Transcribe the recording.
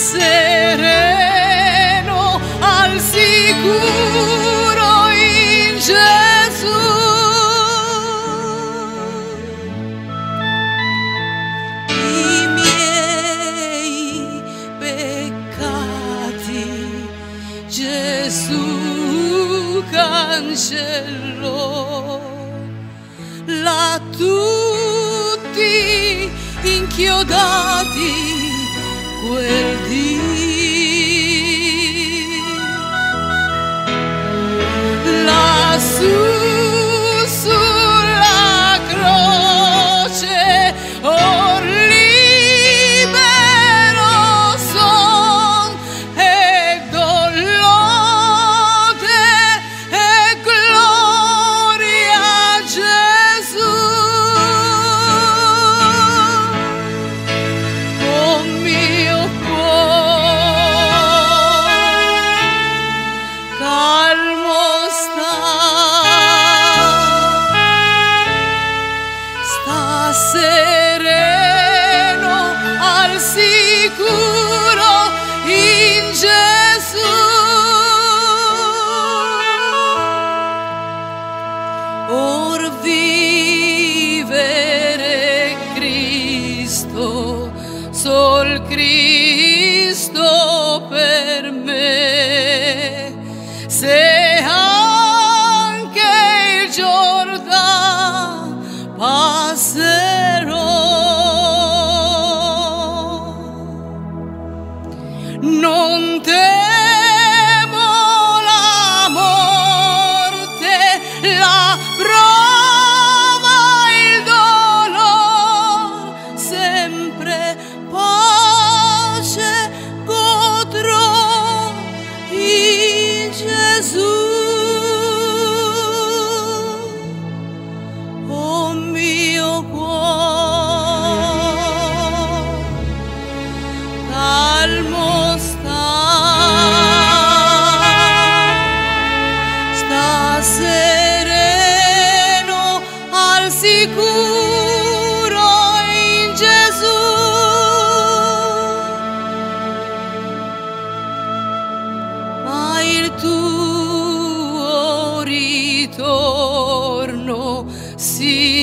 sereno al sicuro in Gesù. I miei peccati Gesù cancellò la tutti inchiodati o. Cristo. sereno al sicuro in Gesù. Ma il tuo ritorno si